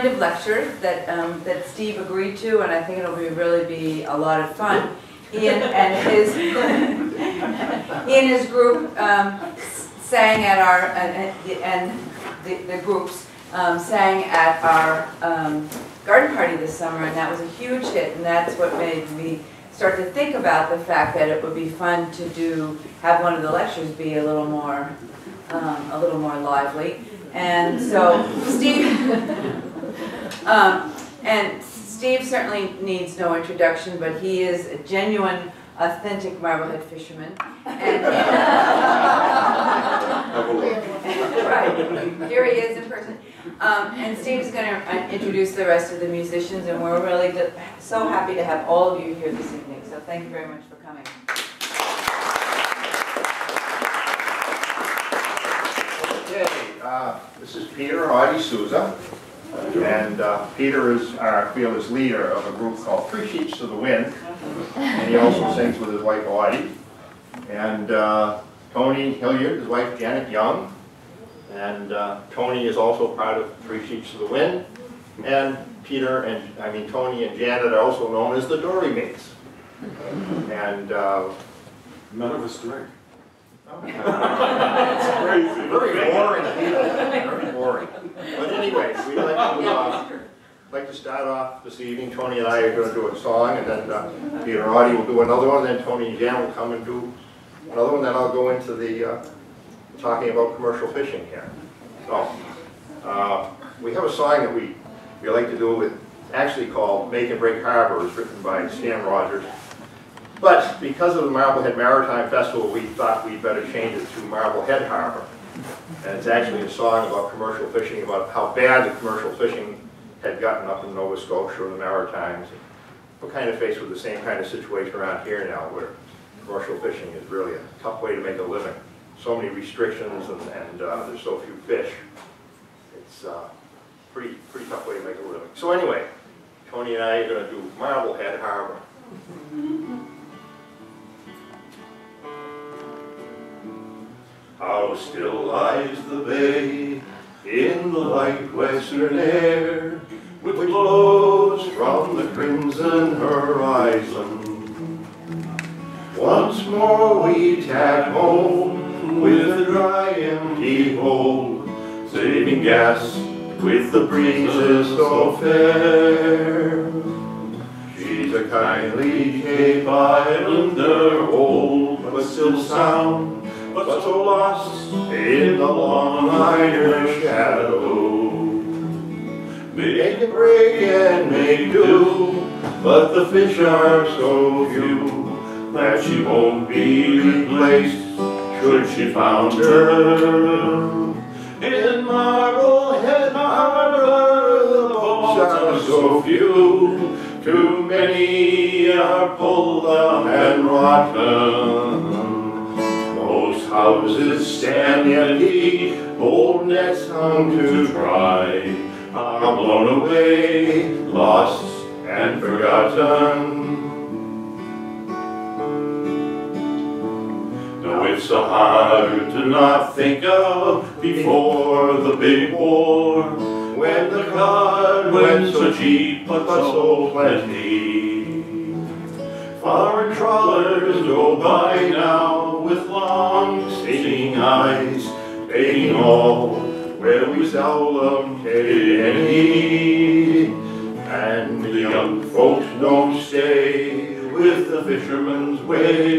kind of lecture that, um, that Steve agreed to, and I think it'll be, really be a lot of fun. Ian and his, he and his group, um, sang at our, and, and the, the groups, um, sang at our, um, garden party this summer, and that was a huge hit, and that's what made me start to think about the fact that it would be fun to do, have one of the lectures be a little more, um, a little more lively. And so Steve, um, and Steve certainly needs no introduction, but he is a genuine, authentic Marblehead fisherman. And right, here he is in person. Um, and Steve's going to introduce the rest of the musicians, and we're really so happy to have all of you here this evening. So thank you very much for coming. Okay, uh, this is Peter Audie Souza. And uh, Peter is, our field is leader of a group called Three Sheets to the Wind. And he also sings with his wife Audie. And uh, Tony Hilliard, his wife Janet Young. And uh, Tony is also part of Three Sheets to the Wind. And Peter and, I mean, Tony and Janet are also known as the Dory Mates. And uh, None of us drink. it's crazy. Very boring people, very boring. But anyway, we'd like to, uh, like to start off this evening. Tony and I are going to do a song, and then uh, Peter Audie will do another one, then Tony and Jan will come and do another one, then I'll go into the, uh, talking about commercial fishing here. So, uh, we have a song that we, we like to do with, actually called Make and Break Harbor. It's written by Stan Rogers. But because of the Marblehead Maritime Festival, we thought we'd better change it to Marblehead Harbor. And it's actually a song about commercial fishing, about how bad the commercial fishing had gotten up in Nova Scotia or the Maritimes. We're kind of faced with the same kind of situation around here now, where commercial fishing is really a tough way to make a living. So many restrictions and, and uh, there's so few fish. It's a uh, pretty, pretty tough way to make a living. So anyway, Tony and I are going to do Marblehead Harbor. How still lies the bay in the light western air, which blows from the crimson horizon. Once more we tack home with a dry empty hold, saving gas with the breezes so fair. She's a kindly Cape Islander, old but still sound, but so lost in the long iron shadow. Make and break and make do, but the fish are so few that she won't be replaced should she founder. In Marblehead Harbor, the boats are so few, too many are pulled up and rotten houses stand empty, old nets hung to dry, are blown away, lost and forgotten. Now it's so hard to not think of before the big war, when the cod went so cheap but so plenty. Foreign trawlers go by now with long seeing eyes, baiting all where we seldom take any. And the young folks don't stay with the fisherman's ways.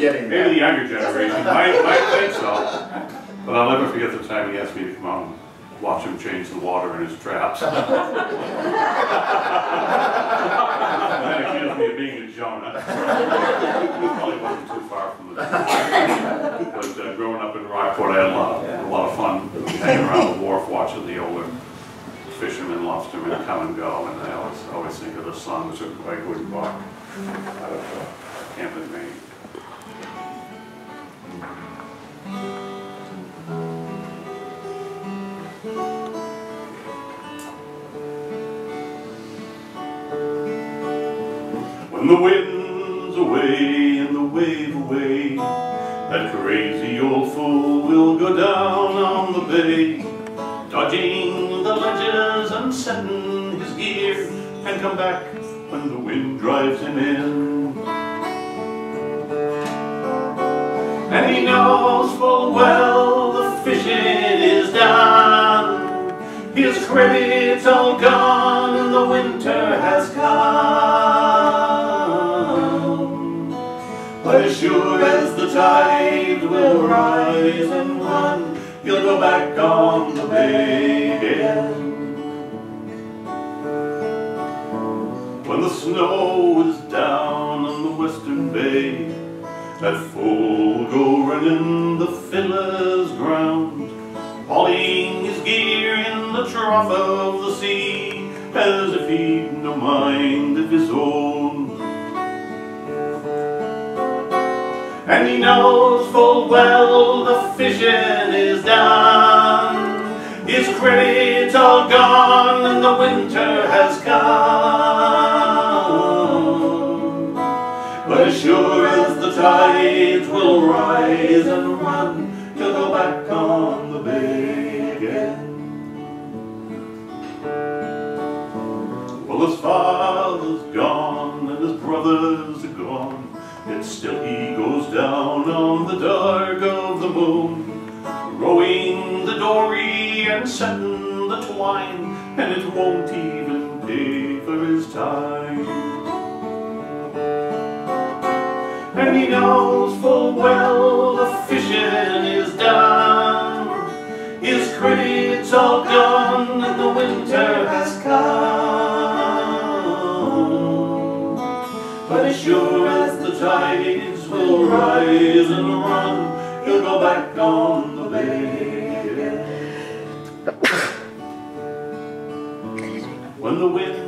Getting Maybe the younger generation might, might think so. But I'll never forget the time he asked me to come out and watch him change the water in his traps. And then accused me of being a Jonah. Probably wasn't too far from the truth. But uh, growing up in Rockport, I had a lot, a lot of fun hanging around the wharf, watching the older fishermen, lobstermen come and go. And I always, always think of the songs that I would walk out of uh, Camp in Maine. When the wind's away and the wave away, that crazy old fool will go down on the bay, dodging the ledges and setting his gear, and come back when the wind drives him in. And he knows full well the fishing is done. His credit's all gone and the winter has come. But as sure as the tide will rise and run, he'll go back on the bay again. When the snow is down on the western bay, at full go running the fiddler's ground, hauling his gear in the trough of the sea, as if he'd no mind of his own. And he knows full well the fishing is done, his credit's all gone, and the winter has come. Tides will rise and run, he'll go back on the bay again. Well, his father's gone and his brothers are gone, yet still he goes down on the dark of the moon, rowing the dory and setting the twine, and it won't even pay for his time. And he knows full well the fishing is done. His credit's all gone and the winter has come. But as sure as the tides will rise and run, he'll go back on the bay again. When the wind's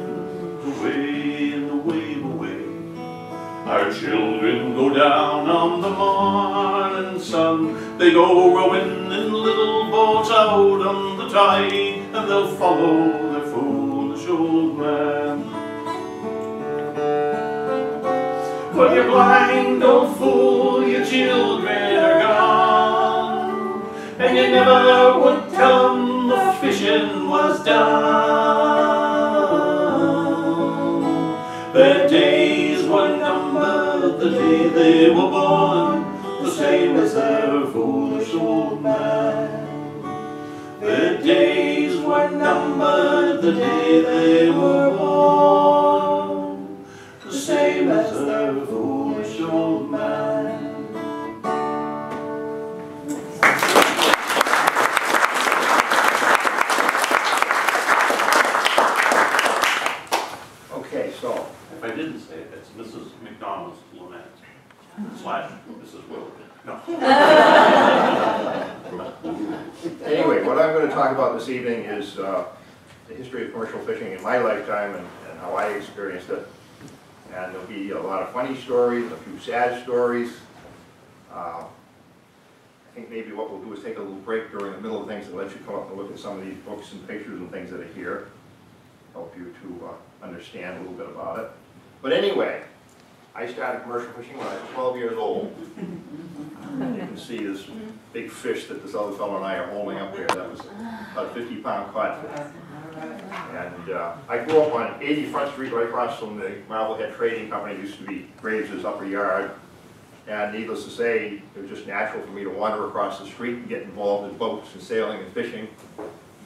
our children go down on the morning sun. They go rowing in little boats out on the tide, and they'll follow their foolish old man. But you're blind old fool, your children are gone, and you never would tell 'em the fishing was done. They were born, the same as their foolish old man. Their days were numbered the day they were born, the same as their foolish old man. Okay, so, If I didn't say it, it's Mrs. McDonald's lament slash Mrs. Willoughby. No. anyway, what I'm gonna talk about this evening is, uh, the history of commercial fishing in my lifetime and, and how I experienced it. And there'll be a lot of funny stories, a few sad stories. Uh, I think maybe what we'll do is take a little break during the middle of things and let you come up and look at some of these books and pictures and things that are here. Help you to, uh, understand a little bit about it. But anyway, I started commercial fishing when I was twelve years old. You can see this big fish that this other fellow and I are holding up here, that was about a fifty pound codfish. And uh, I grew up on 80 Front Street, right across from the Marblehead Trading Company, It used to be Graves' upper yard. And needless to say, it was just natural for me to wander across the street and get involved in boats and sailing and fishing.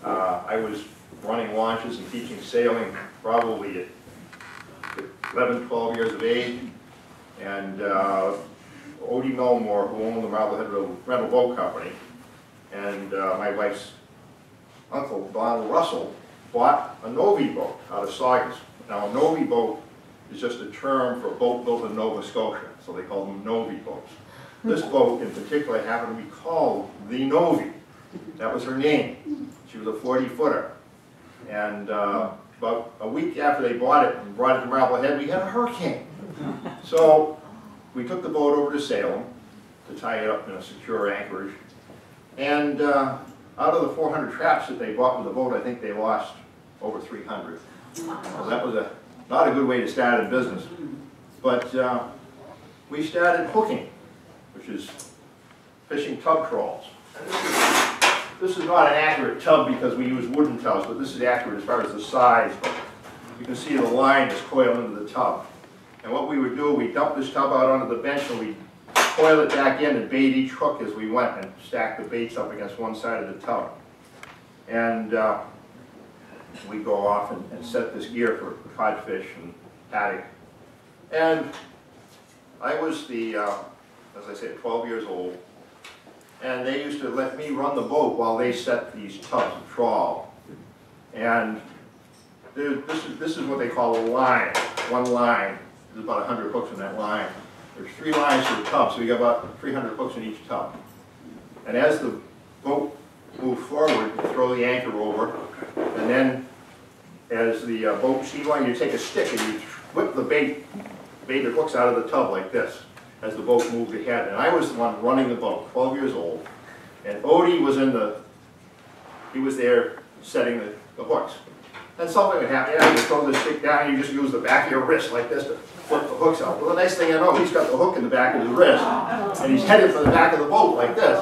Uh, I was running launches and teaching sailing probably at 11, 12 years of age. And uh, Odie Melmore, who owned the Marblehead Rental- Boat Company, and uh, my wife's uncle, Donald Russell, bought a Novi boat out of Saugus. Now, a Novi boat is just a term for a boat built in Nova Scotia, so they call them Novi boats. This boat in particular happened to be called the Novi. That was her name. She was a 40-footer. And uh, about a week after they bought it and brought it to Marblehead, we had a hurricane. So we took the boat over to Salem to tie it up in a secure anchorage. And uh, out of the 400 traps that they bought with the boat, I think they lost over 300. So that was a, not a good way to start a business. But uh, we started hooking, which is fishing tub is- this is not an accurate tub because we use wooden tubs, but this is accurate as far as the size. You can see the line is coiled into the tub. And what we would do, we dump this tub out onto the bench and we coil it back in and bait each hook as we went and stack the baits up against one side of the tub. And uh, we go off and, and set this gear for codfish and haddock. And I was the, uh, as I said, 12 years old. And they used to let me run the boat while they set these tubs of trawl. And this is, this is what they call a line, one line. There's about 100 hooks in that line. There's three lines to the tub, so you got about 300 hooks in each tub. And as the boat moved forward, you throw the anchor over, and then as the uh, boat sea line, you take a stick and you whip the bait, baited hooks out of the tub like this, as the boat moved ahead. And I was the one running the boat, 12 years old, and Odie was in the, he was there setting the, the hooks. Then something would happen, yeah, you throw the stick down, you just use the back of your wrist like this to flip the hooks out. Well, the next thing I know, he's got the hook in the back of his wrist, and he's headed for the back of the boat like this.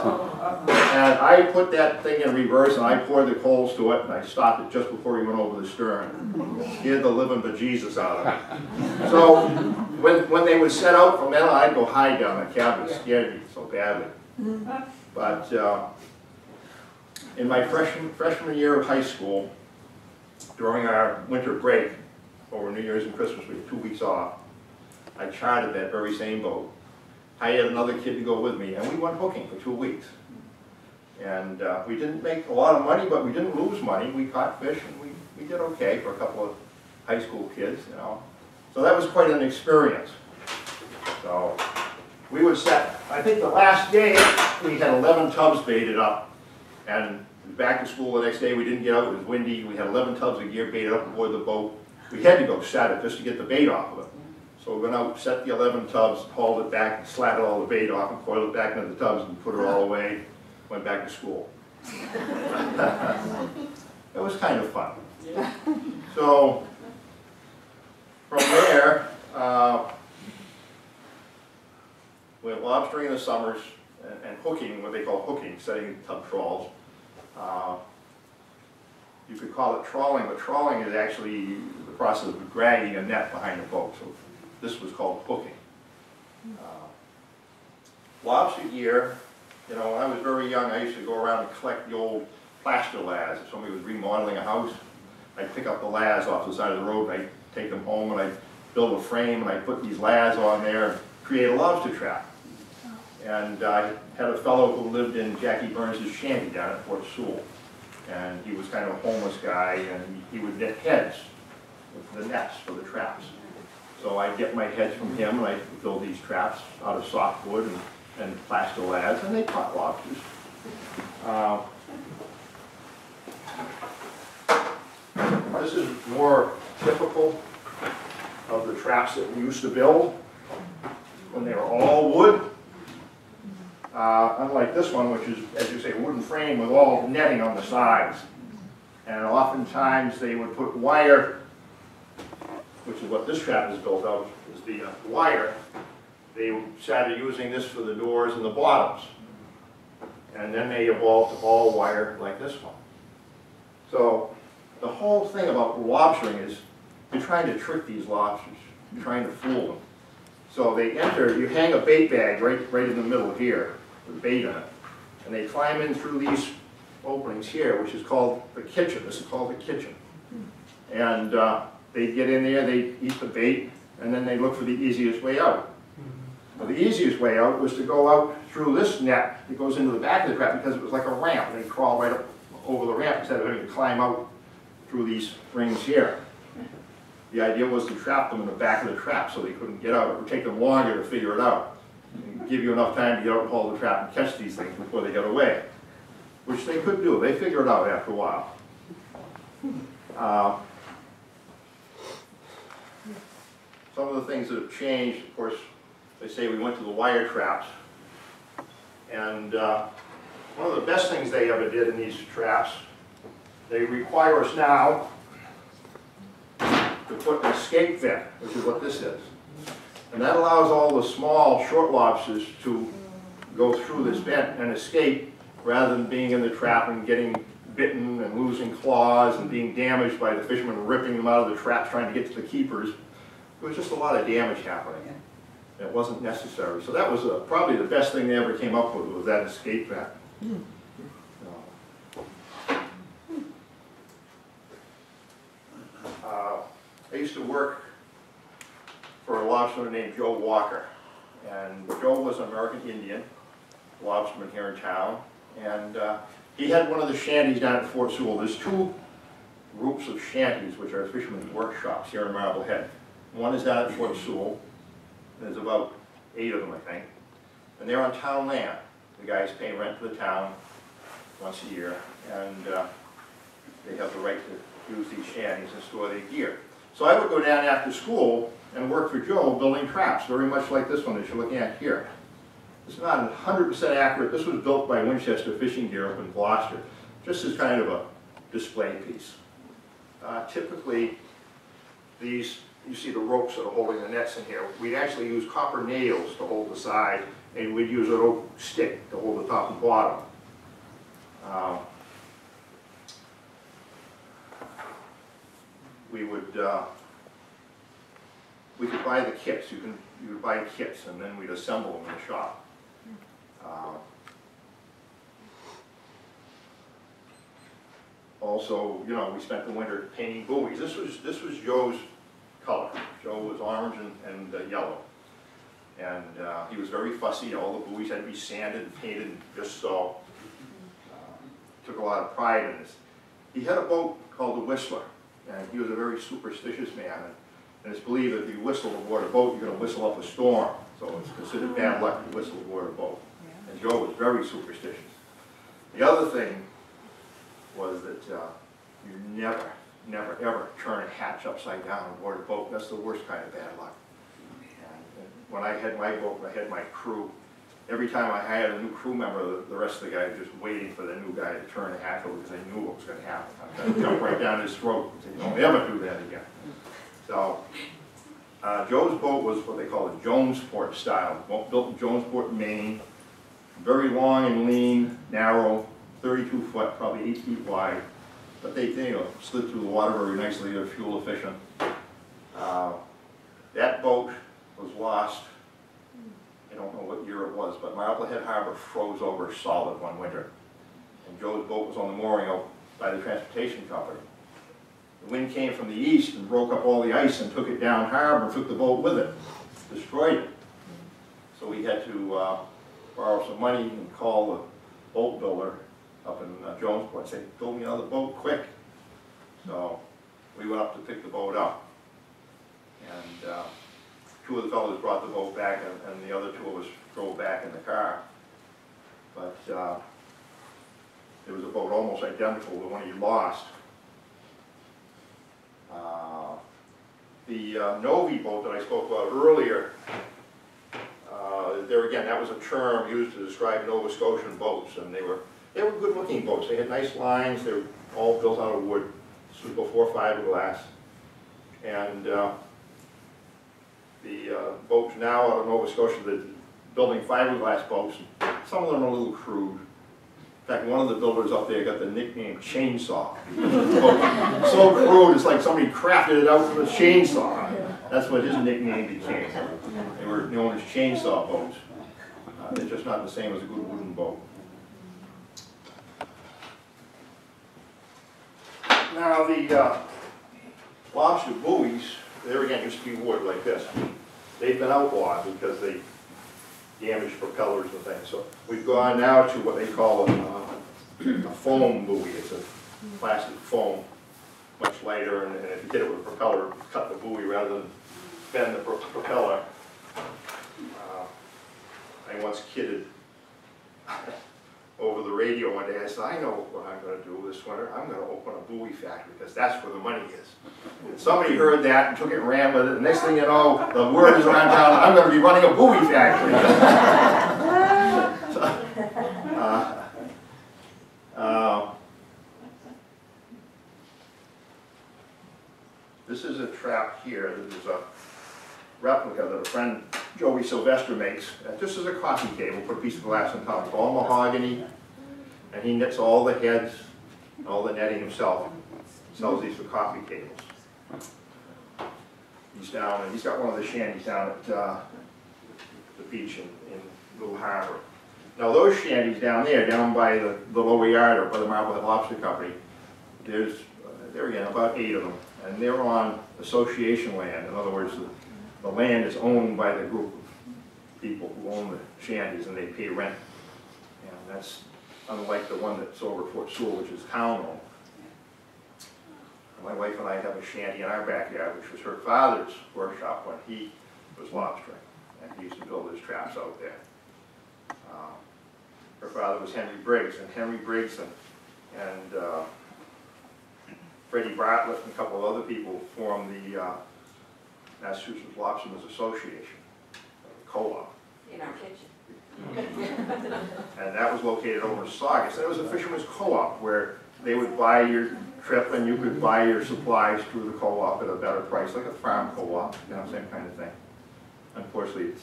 And I put that thing in reverse, and I poured the coals to it, and I stopped it just before he went over the stern. Scared the living bejesus out of him. So, when, when they would set out from there, I'd go hide down the cabin, it scared me so badly. But, uh, in my freshman, freshman year of high school, during our winter break, over New Year's and Christmas, we had two weeks off, I chartered that very same boat. I had another kid to go with me, and we went hooking for two weeks. And uh, we didn't make a lot of money, but we didn't lose money. We caught fish, and we, we did okay for a couple of high school kids, you know. So that was quite an experience. So we would set, I think the last day, we had 11 tubs baited up, and back to school the next day, we didn't get out, it was windy, we had 11 tubs of gear baited up aboard the boat. We had to go set it just to get the bait off of it. So we went out, set the 11 tubs, hauled it back, slatted all the bait off, and coiled it back into the tubs and put it all away, went back to school. It was kind of fun. So, from there, uh, we went lobstering in the summers and- and hooking, what they call hooking, setting tub trawls. Uh, You could call it trawling, but trawling is actually the process of dragging a net behind a boat, so this was called hooking. Uh, Lobster gear, you know, when I was very young, I used to go around and collect the old plaster lads. If somebody was remodeling a house, I'd pick up the lads off the side of the road, and I'd take them home, and I'd build a frame, and I'd put these lads on there, and create a lobster trap. And I had a fellow who lived in Jackie Burns' shanty down at Fort Sewall. And he was kind of a homeless guy, and he would knit heads with the nets for the traps. So I'd get my heads from him, and I'd build these traps out of softwood and, and plaster laths, and they caught lobsters. Uh, This is more typical of the traps that we used to build when they were all wood. Uh, unlike this one, which is, as you say, a wooden frame with all netting on the sides. And oftentimes they would put wire, which is what this trap is built of, is the uh, wire. They started using this for the doors and the bottoms. And then they evolved to all wire like this one. So the whole thing about lobstering is you're trying to trick these lobsters, you're trying to fool them. So they enter, you hang a bait bag right, right in the middle here, in it. And they climb in through these openings here, which is called the kitchen, this is called the kitchen. And uh, they get in there, they eat the bait, and then they look for the easiest way out. Well, the easiest way out was to go out through this net that goes into the back of the trap because it was like a ramp. They crawl right up over the ramp instead of having to climb out through these rings here. The idea was to trap them in the back of the trap so they couldn't get out. It would take them longer to figure it out. Give you enough time to get out and haul the trap and catch these things before they get away. Which they could do. They figure it out after a while. Uh, Some of the things that have changed, of course, they say we went to the wire traps. And uh, one of the best things they ever did in these traps, they require us now to put an escape vent, which is what this is. And that allows all the small short lobsters to go through this vent and escape rather than being in the trap and getting bitten and losing claws and being damaged by the fishermen ripping them out of the traps trying to get to the keepers. There was just a lot of damage happening. It wasn't necessary. So that was uh, probably the best thing they ever came up with, was that escape vent. So. Uh, I used to work for a lobsterman named Joe Walker. And Joe was an American Indian, lobsterman here in town. And uh, he had one of the shanties down at Fort Sewall. There's two groups of shanties, which are fishermen's workshops here in Marblehead. One is down at Fort Sewall. There's about eight of them, I think. And they're on town land. The guys pay rent to the town once a year, and uh, they have the right to use these shanties and store their gear. So I would go down after school and worked for Joe building traps, very much like this one that you're looking at here. It's not 100% accurate. This was built by Winchester Fishing Gear up in Gloucester, just as kind of a display piece. Uh, typically, these, you see the ropes that are holding the nets in here. We'd actually use copper nails to hold the side, and we'd use an oak stick to hold the top and bottom. Um, we would, uh, we could buy the kits, you can, you buy kits, and then we'd assemble them in the shop. Uh, Also, you know, we spent the winter painting buoys. This was, this was Joe's color. Joe was orange and, and uh, yellow. And uh, he was very fussy, all the buoys had to be sanded and painted just so. Uh, Took a lot of pride in this. He had a boat called the Whistler, and he was a very superstitious man. And, it's believed that if you whistle aboard a boat, you're gonna whistle up a storm. So it's considered bad luck to whistle aboard a boat. And Joe was very superstitious. The other thing was that uh, you never, never, ever turn a hatch upside down aboard a boat. That's the worst kind of bad luck. And when I had my boat, I had my crew, every time I hired a new crew member, the, the rest of the guys were just waiting for the new guy to turn the hatch over because they knew what was gonna happen. I was gonna jump right down his throat and say, don't ever do that again. So, uh, Joe's boat was what they call a Jonesport style, built in Jonesport, Maine. Very long and lean, narrow, thirty-two foot, probably eight feet wide. But they, they, you know, slid through the water very nicely, they're fuel efficient. Uh, That boat was lost, I don't know what year it was, but Marblehead Harbor froze over solid one winter. And Joe's boat was on the mooring by the transportation company. The wind came from the east and broke up all the ice and took it down harbor and took the boat with it, destroyed it. So we had to uh, borrow some money and call the boat builder up in uh, Jonesport and say, build me another boat quick. So we went up to pick the boat up. And uh, two of the fellows brought the boat back and, and the other two of us drove back in the car. But uh, it was a boat almost identical to the one he lost. The uh, Novi boat that I spoke about earlier, uh, there again, that was a term used to describe Nova Scotian boats, and they were, they were good-looking boats. They had nice lines, they were all built out of wood. Was before fiberglass. And uh, the uh, boats now out of Nova Scotia, they're building fiberglass boats. Some of them are a little crude. In fact, one of the builders up there got the nickname Chainsaw. So crude, it's like somebody crafted it out with a chainsaw. That's what his nickname became. They were known as chainsaw boats. Uh, They're just not the same as a good wooden boat. Now, the uh, lobster buoys, there again used to be wood like this. They've been outlawed because they damage propellers and things. So we've gone now to what they call a, uh, a foam buoy. It's a plastic foam, much lighter, and and if you hit it with a propeller, cut the buoy rather than bend the pro- propeller. Uh, I once kidded over the radio one day, I said, I know what I'm gonna do this winter, I'm gonna open a buoy factory, because that's where the money is. And Somebody heard that and took it and ran with it, the next thing you know, the word is around town, I'm gonna be running a buoy factory. So, uh, uh, This is a trap here, this is a replica that a friend, Joey Sylvester makes. Uh, This is a coffee table, put a piece of glass on top, it's all mahogany, and he knits all the heads, all the netting himself. Sells these for coffee tables. He's down, and he's got one of the shanties down at, uh, the beach in, in Little Harbor. Now, those shanties down there, down by the, the lower yard or by the Marblehead Lobster Company, there's, uh, there again, about eight of them, and they're on association land. In other words, the, land is owned by the group of people who own the shanties, and they pay rent. And that's unlike the one that's over Fort Sewall, which is town owned. My wife and I have a shanty in our backyard, which was her father's workshop when he was lobstering, and he used to build his traps out there. Uh, Her father was Henry Briggs, and Henry Briggs and, and uh, Freddie Bartlett and a couple of other people formed the uh, Massachusetts Lobstermen's Association, uh, co-op. In our kitchen. And that was located over in Saugus. It was a fisherman's co-op where they would buy your trip and you could buy your supplies through the co-op at a better price, like a farm co-op, you know, same kind of thing. Unfortunately, it's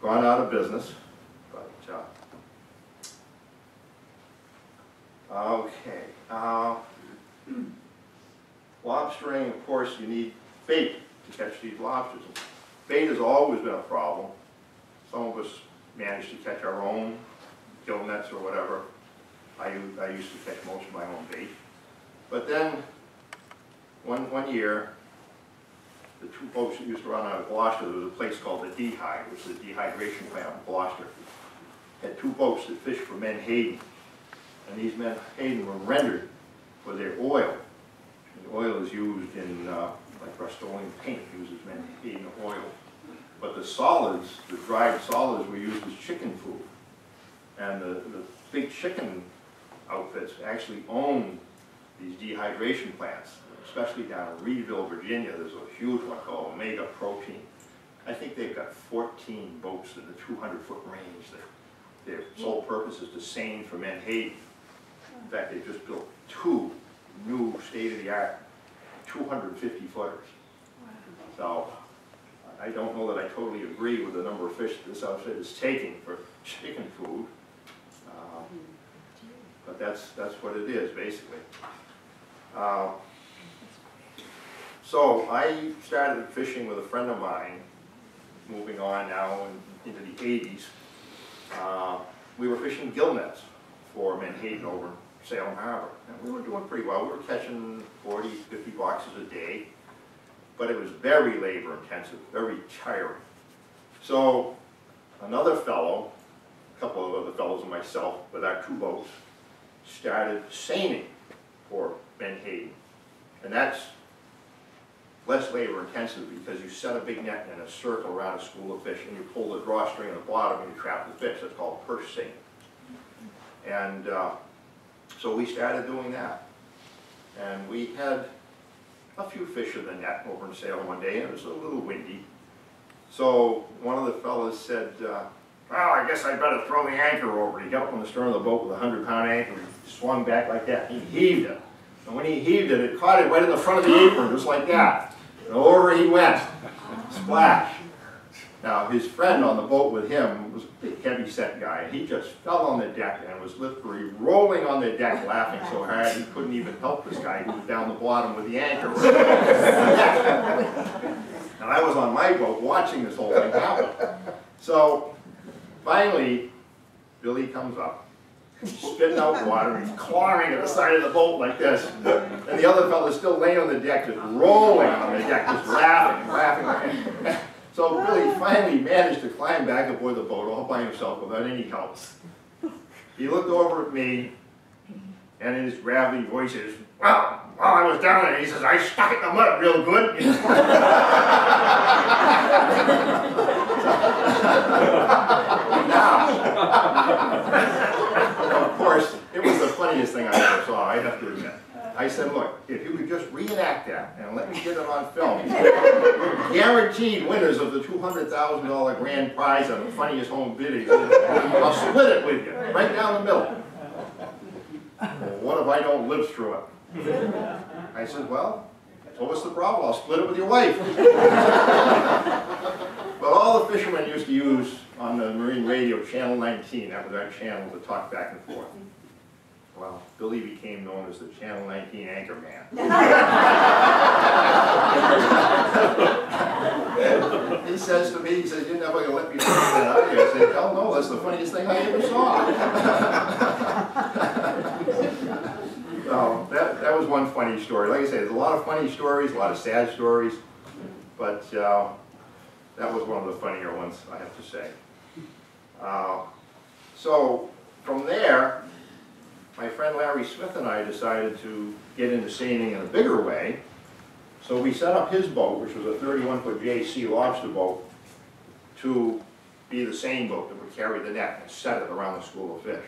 gone out of business, but, uh, okay. uh, Lobstering, of course, you need bait catch these lobsters. Bait has always been a problem. Some of us manage to catch our own gill nets or whatever. I used to catch most of my own bait. But then, one, one year, the two boats that used to run out of Gloucester, there was a place called the Dehy, which is a dehydration plant in Gloucester. Had two boats that fished for Menhaden. And these Menhaden were rendered for their oil. And the oil is used in, uh, like Rust-Oleum paint uses Menhaden oil. But the solids, the dried solids were used as chicken food. And the, the big chicken outfits actually own these dehydration plants, especially down in Reedville, Virginia. There's a huge one called Omega Protein. I think they've got 14 boats in the 200-foot range. Their, their sole purpose is to seine for Menhaden. In fact, they just built two new state-of-the-art 250 footers. So I don't know that I totally agree with the number of fish this outfit is taking for chicken food. Um, But that's, that's what it is, basically. Uh, So I started fishing with a friend of mine, moving on now in- into the eighties. Uh, We were fishing gill nets for Menhaden over Salem Harbor. And we were doing pretty well. We were catching 40, 50 boxes a day. But it was very labor intensive, very tiring. So another fellow, a couple of other fellows and myself, with our two boats, started seining for Menhaden. And that's less labor intensive because you set a big net in a circle around a school of fish and you pull the drawstring at the bottom and you trap the fish. That's called purse seining. And uh, so we started doing that. And we had a few fish in the net over in Salem one day and it was a little windy. So one of the fellows said, uh, well, I guess I'd better throw the anchor over. He got up on the stern of the boat with a hundred pound anchor, he swung back like that, he heaved it. And when he heaved it, it caught it right in the front of the apron, just like that. And over he went, splash. Now, his friend on the boat with him was a heavy set guy, he just fell on the deck and was literally rolling on the deck laughing so hard he couldn't even help this guy who was down the bottom with the anchor. And I was on my boat watching this whole thing happen. So finally, Billy comes up, spitting out water, he's clawing at the side of the boat like this. And the other fella's still laying on the deck, just rolling on the deck, just laughing, laughing. So Billy finally managed to climb back aboard the boat all by himself without any help. He looked over at me, and in his gravelly voice, says, well, while I was down there, he says, I stuck it in the mud real good. Now, of course, it was the funniest thing I ever saw, I have to admit. I said, look, if you could just reenact that and let me get it on film, guaranteed winners of the $200,000 grand prize of the funniest home video, I'll split it with you, right down the middle. Well, what if I don't live through it? I said, well, so what's the problem? I'll split it with your wife. But all the fishermen used to use on the marine radio, Channel 19, that was our channel to talk back and forth. Well, Billy became known as the Channel 19 anchor man. He says to me, he says, you're never gonna let me put that out here. I said, hell no, that's the funniest thing I ever saw. So, that, that was one funny story. Like I say, there's a lot of funny stories, a lot of sad stories, but, uh, that was one of the funnier ones, I have to say. Uh, So, from there, my friend Larry Smith and I decided to get into seining in a bigger way. So we set up his boat, which was a 31-foot JC lobster boat, to be the seine boat that would carry the net and set it around the school of fish.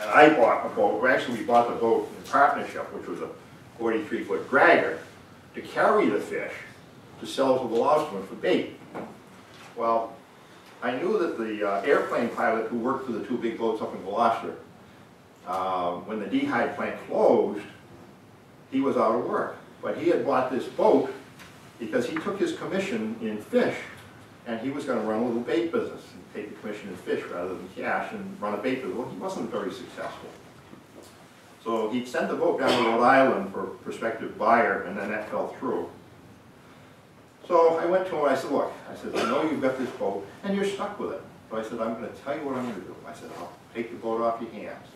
And I bought a boat, well, actually, we bought the boat in partnership, which was a 43-foot dragger, to carry the fish to sell to the lobstermen for bait. Well, I knew that the uh, airplane pilot who worked for the two big boats up in Gloucester, uh, when the Dehyde plant closed, he was out of work. But he had bought this boat because he took his commission in fish, and he was gonna run a little bait business, and take the commission in fish rather than cash, and run a bait business. Well, he wasn't very successful. So he sent the boat down to Rhode Island for a prospective buyer, and then that fell through. So I went to him, and I said, look, I said, I know you've got this boat, and you're stuck with it. So I said, I'm gonna tell you what I'm gonna do. I said, I'll take the boat off your hands, and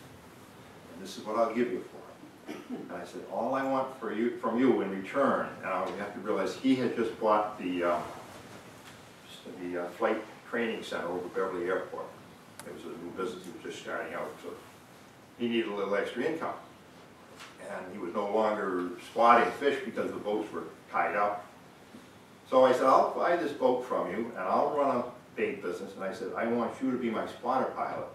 this is what I'll give you for it. And I said, all I want for you, from you in return, now you have to realize, he had just bought the, uh, the uh, flight training center over Beverly Airport. It was a new business, he was just starting out, so he needed a little extra income. And he was no longer spotting fish because the boats were tied up. So I said, I'll buy this boat from you, and I'll run a bait business, and I said, I want you to be my spotter pilot.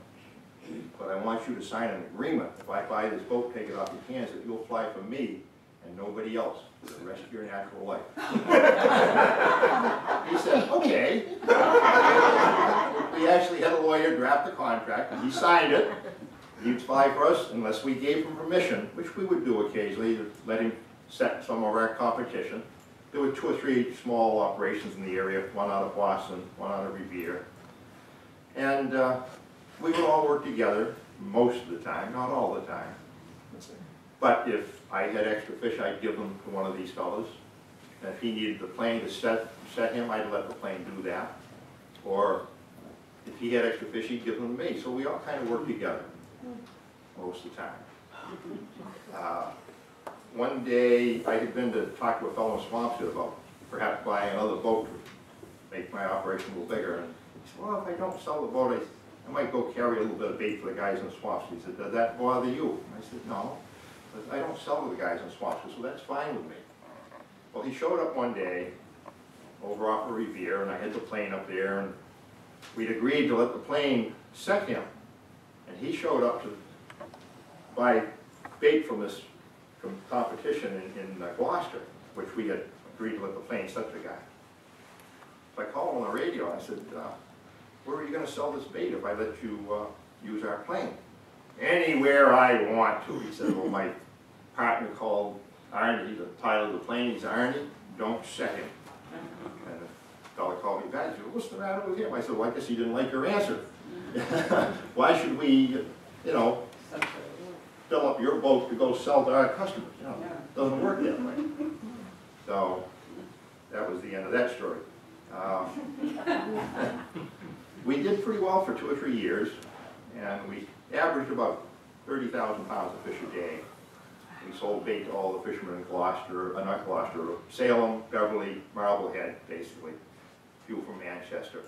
But I want you to sign an agreement, if I buy this boat, take it off your hands, that you'll fly for me and nobody else for the rest of your natural life. He said, okay. We actually had a lawyer draft the contract, and he signed it. He'd fly for us unless we gave him permission, which we would do occasionally, to let him set some of our competition. There were two or three small operations in the area, one out of Boston, one out of Revere. And uh, we would all work together most of the time, not all the time. But if I had extra fish, I'd give them to one of these fellows. And if he needed the plane to set, set him, I'd let the plane do that. Or if he had extra fish, he'd give them to me. So we all kind of worked together most of the time. Uh, One day, I had been to talk to a fellow in Swampscott about perhaps buying another boat to make my operation a little bigger. And he said, well, if I don't sell the boat, I, I might go carry a little bit of bait for the guys in Swampscott. He said, does that bother you? I said, no. I don't sell to the guys in Swampscott, so that's fine with me. Well, he showed up one day over off of Revere, and I had the plane up there, and we'd agreed to let the plane set him. And he showed up to buy bait from this, from competition in, in uh, Gloucester, which we had agreed to let the plane set the guy. So I called on the radio, I said, uh, where are you gonna sell this bait if I let you, uh, use our plane? Anywhere I want to, he said, well, my partner called Arnie, the pilot of the plane, he's Arnie, don't set him. And the fellow called me back, he said, what's the matter with him? I said, well, I guess he didn't like your answer. Why should we, you know, fill up your boat to go sell to our customers, you know? Doesn't work that way. So, that was the end of that story. Um, We did pretty well for two or three years, and we averaged about thirty thousand pounds of fish a day. We sold bait to all the fishermen in Gloucester, uh, not Gloucester, Salem, Beverly, Marblehead, basically, few from Manchester.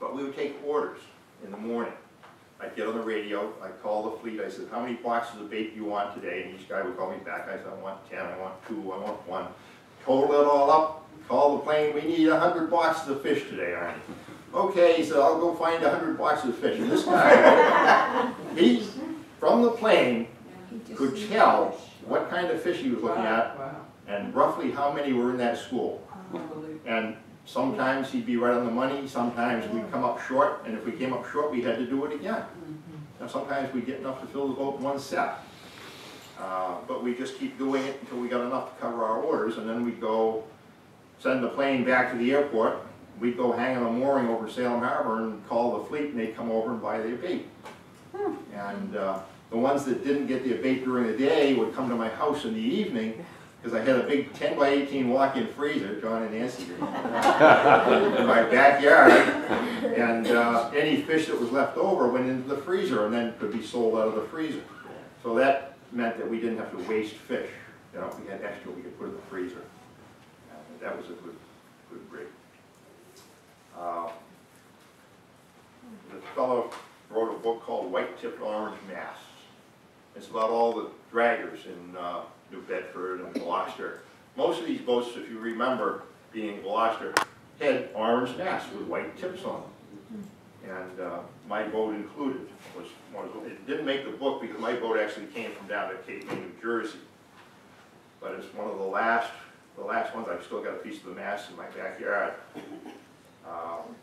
But we would take orders in the morning. I'd get on the radio, I'd call the fleet, I said, how many boxes of bait do you want today? And each guy would call me back, I said, I want ten, I want two, I want one. Total it all up, call the plane, we need a hundred boxes of fish today, Arnie. Okay, he said, I'll go find a hundred boxes of fish. And this guy, he, from the plane, could tell what kind of fish he was looking at and roughly how many were in that school. And sometimes he'd be right on the money, sometimes we'd come up short, and if we came up short, we had to do it again. And sometimes we'd get enough to fill the boat in one set. Uh, But we just keep doing it until we got enough to cover our orders, and then we'd go send the plane back to the airport. We'd go hang on a mooring over Salem Harbor and call the fleet, and they'd come over and buy their bait. And uh, the ones that didn't get the bait during the day would come to my house in the evening, because I had a big ten by eighteen walk-in freezer, John and Nancy did, in my backyard. And uh, any fish that was left over went into the freezer and then could be sold out of the freezer. So that meant that we didn't have to waste fish. You know, if we had extra, we could put it in the freezer. And that was a good, good rate. Uh, The fellow wrote a book called White-Tipped Orange Masts. It's about all the draggers in uh, New Bedford and Gloucester. Most of these boats, if you remember, being Gloucester, had orange masts with white tips on them. And uh, my boat included was one of. It didn't make the book because my boat actually came from down at Cape May, New Jersey. But it's one of the last, the last ones. I've still got a piece of the mast in my backyard. Um,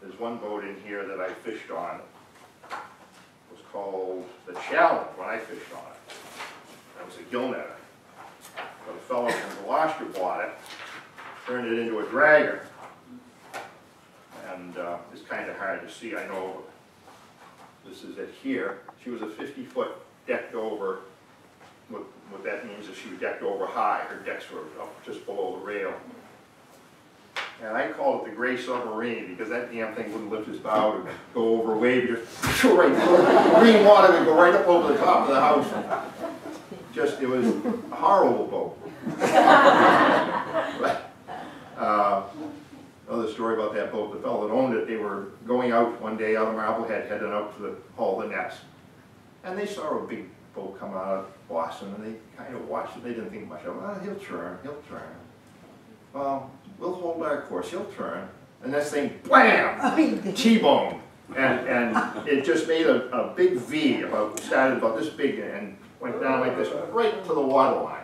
There's one boat in here that I fished on. It was called the Challenge when I fished on it. That was a gill netter. But a fellow from Gloucester bought it, turned it into a dragger. And uh, it's kind of hard to see, I know, this is it here. She was a 50-foot decked over, what, what that means is she was decked over high, her decks were up just below the rail. And I call it the gray submarine, because that damn thing wouldn't lift its bow to go over a wave, just right, green water would go right up over the top of the house. Just, it was a horrible boat. Uh, Another story about that boat, the fellow that owned it, they were going out one day out of Marblehead, heading out to the, haul the nets. And they saw a big boat come out of Boston, and they kind of watched it, they didn't think much of it, oh, he'll turn, he'll turn. Well, we'll hold our course, he'll turn, and this thing, blam, T-bone. And, and it just made a, a big V, about, started about this big, and went down like this, right to the water line.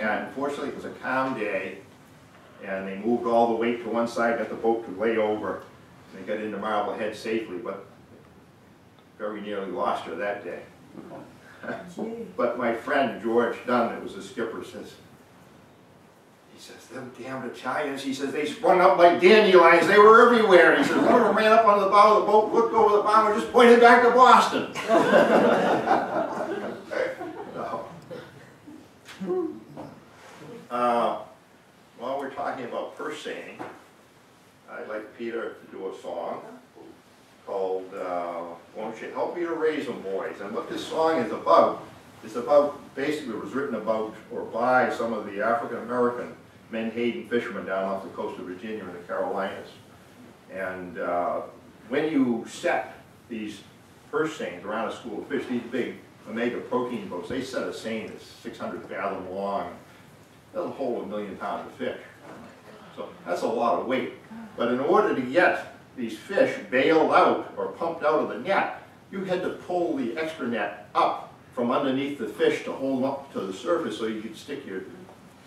And fortunately, it was a calm day, and they moved all the weight to one side, got the boat to lay over, and they got into Marblehead safely, but very nearly lost her that day. But my friend George Dunn, that was the skipper, says, he says, them damned Italians, he says, they sprung up like dandelions, they were everywhere. He says, one of them ran up on the bow of the boat, looked over the bow, and just pointed back to Boston. Uh, while we're talking about seining, I'd like Peter to do a song called, uh, Won't You Help Me to Raise Raise 'Em Boys? And what this song is about, is about, basically it was written about or by some of the African-American menhaden fishermen down off the coast of Virginia and the Carolinas. And uh, when you set these purse seines around a school of fish, these big Omega Protein boats, they set a seine that's 600 fathom long. That'll hold a million pounds of fish. So that's a lot of weight. But in order to get these fish bailed out or pumped out of the net, you had to pull the extra net up from underneath the fish to hold up to the surface so you could stick your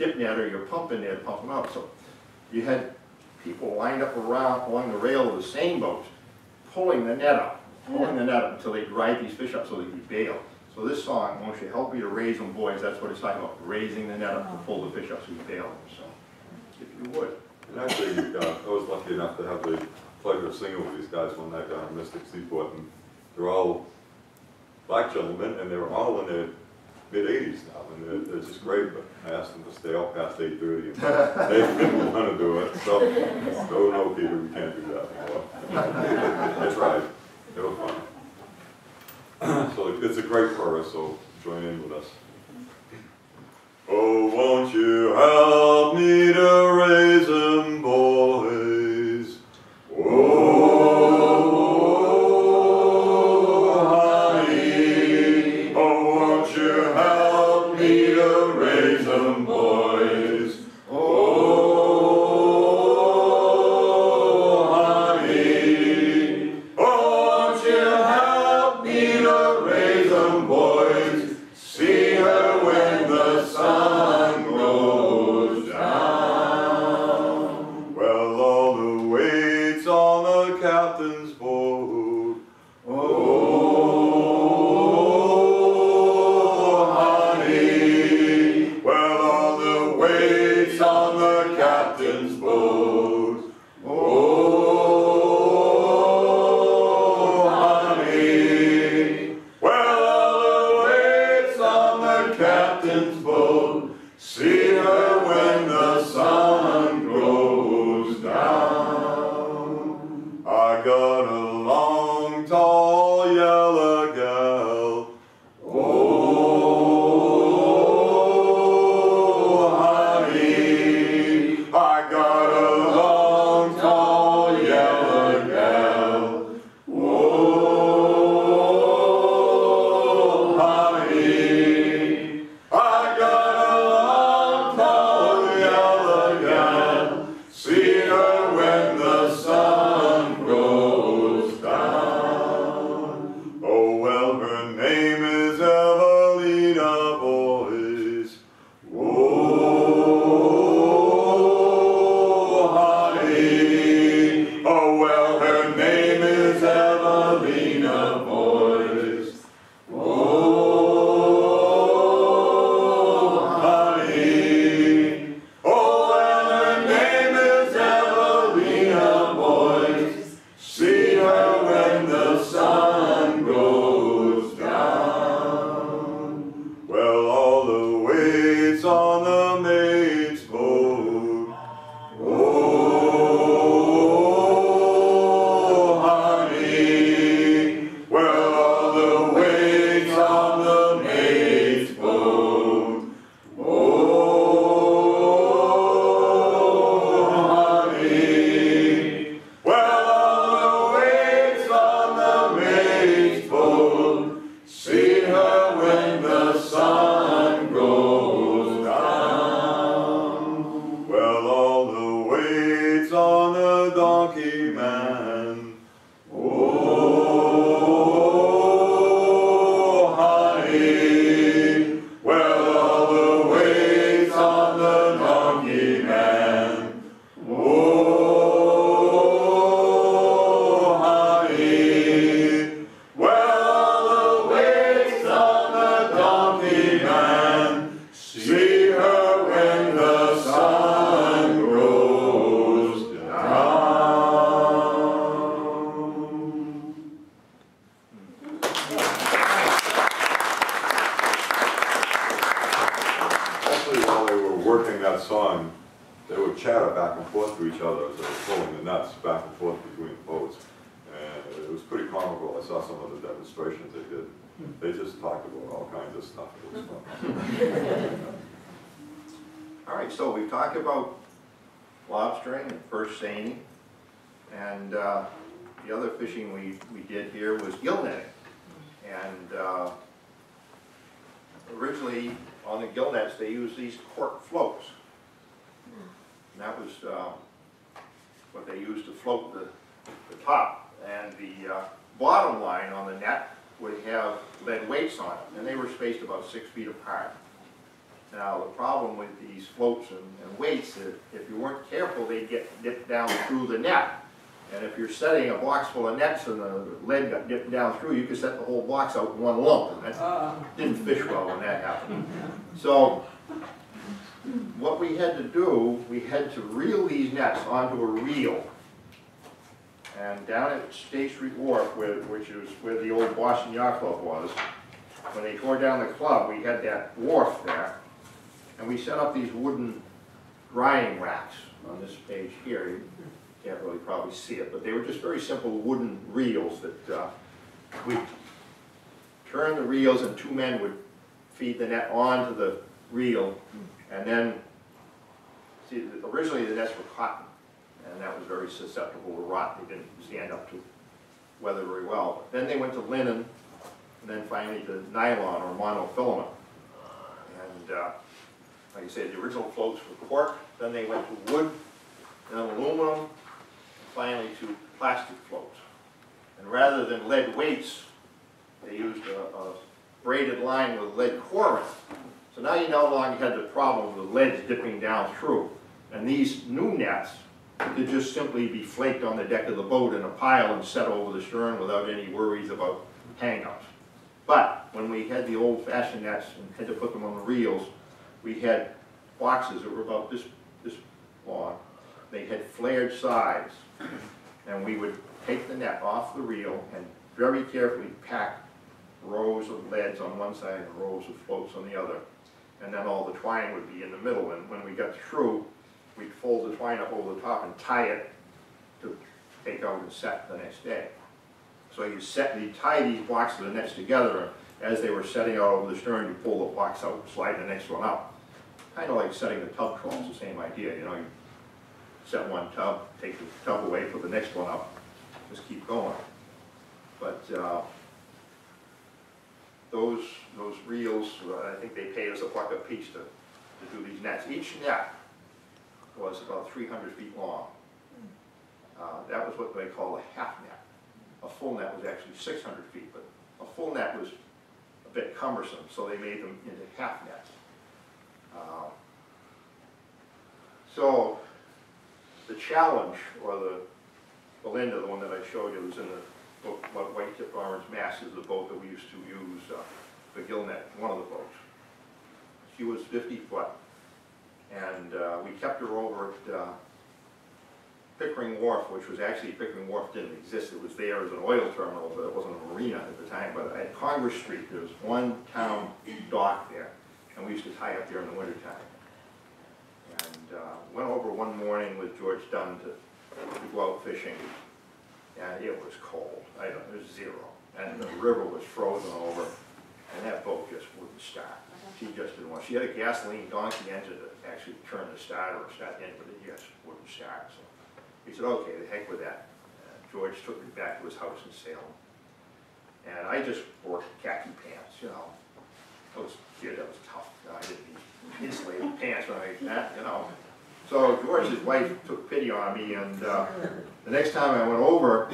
dip net or your pump in there to pump them out. So you had people lined up around along the rail of the same boat, pulling the net up, pulling the net up until they dried these fish up so they could bail. So this song, won't you help me to raise them boys, that's what it's talking about, raising the net up to pull the fish up so you bail them. So if you would. And actually, uh, I was lucky enough to have the pleasure of singing with these guys one night down at Mystic Seaport, and they're all black gentlemen, and they were all in their mid-80s now, and they're, they're, just great, but I asked them to stay out past 8.30, and they didn't want to do it, so, no, no, Peter, we can't do that That's I tried. It was fun. so it's a great chorus, so join in with us. Oh, won't you help me to raise them boy? set the whole box out in one lump, and that uh. didn't fish well when that happened. So what we had to do, we had to reel these nets onto a reel. And down at State Street Wharf, where, which is where the old Boston Yacht Club was, when they tore down the club, we had that wharf there, and we set up these wooden drying racks on this page here. You can't really probably see it, but they were just very simple wooden reels that uh, we turn the reels and two men would feed the net onto the reel and then, see, originally the nets were cotton and that was very susceptible to rot. They didn't stand up to weather very well. Then they went to linen and then finally to nylon or monofilament. And, uh, like I said, the original floats were cork, then they went to wood, then aluminum, and finally to plastic floats. And rather than lead weights, they used a, a braided line with lead corinth. So now you no longer had the problem of the lead dipping down through. And these new nets could just simply be flaked on the deck of the boat in a pile and set over the stern without any worries about hang-ups. But when we had the old-fashioned nets and had to put them on the reels, we had boxes that were about this, this long. They had flared sides. And we would take the net off the reel and very carefully pack rows of leads on one side and rows of floats on the other. And then all the twine would be in the middle. And when we got through, we'd fold the twine up over the top and tie it to take out and set the next day. So you set, you tie these blocks of the nets together, as they were setting out over the stern, you pull the blocks out, slide the next one up. Kind of like setting the tub trawls, the same idea, you know, you set one tub, take the tub away, put the next one up, just keep going. But, uh, those, those reels, uh, I think they paid us a buck a piece to, to do these nets. Each net was about three hundred feet long. Uh, that was what they call a half net. A full net was actually six hundred feet, but a full net was a bit cumbersome, so they made them into half nets. Uh, So, the challenge, or the Belinda, the one that I showed you, was in the book, what White Tip Orange Masts is the boat that we used to use, uh, the Gillnet, one of the boats. She was fifty foot, and uh, we kept her over at uh, Pickering Wharf, which was actually, Pickering Wharf didn't exist, it was there as an oil terminal, but it wasn't a marina at the time, but at Congress Street, there was one town dock there, and we used to tie up there in the wintertime. And uh, went over one morning with George Dunn to to go out fishing, and it was cold, I don't, it was zero, and the river was frozen over, and that boat just wouldn't start. She just didn't want, she had a gasoline donkey engine to actually turn the starter or start engine, but it just wouldn't start, so. He said, okay, the heck with that. And George took me back to his house in Salem. And I just wore khaki pants, you know. I was kid, that was tough, you know, I didn't need insulated pants when I, that, you know. So George's wife took pity on me, and uh, the next time I went over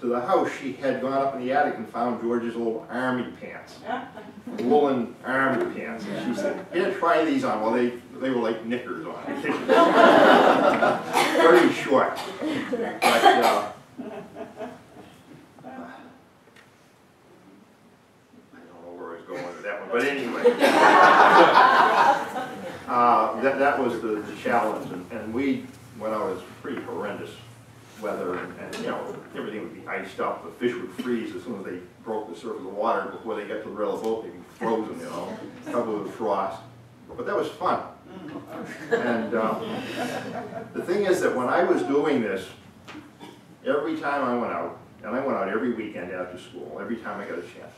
to the house, she had gone up in the attic and found George's old army pants, woolen army pants. And she said, here, try these on. Well, they, they were like knickers on. Very short. But, uh, I don't know where I was going with that one, but anyway. Uh, that, that was the, the challenge, and, and we went out, it was pretty horrendous weather, and, and, you know, everything would be iced up, the fish would freeze as soon as they broke the surface of the water, before they got to the rail of boat, they'd be frozen, you know, covered with frost. But that was fun. And, um, the thing is that when I was doing this, every time I went out, and I went out every weekend after school, every time I got a chance,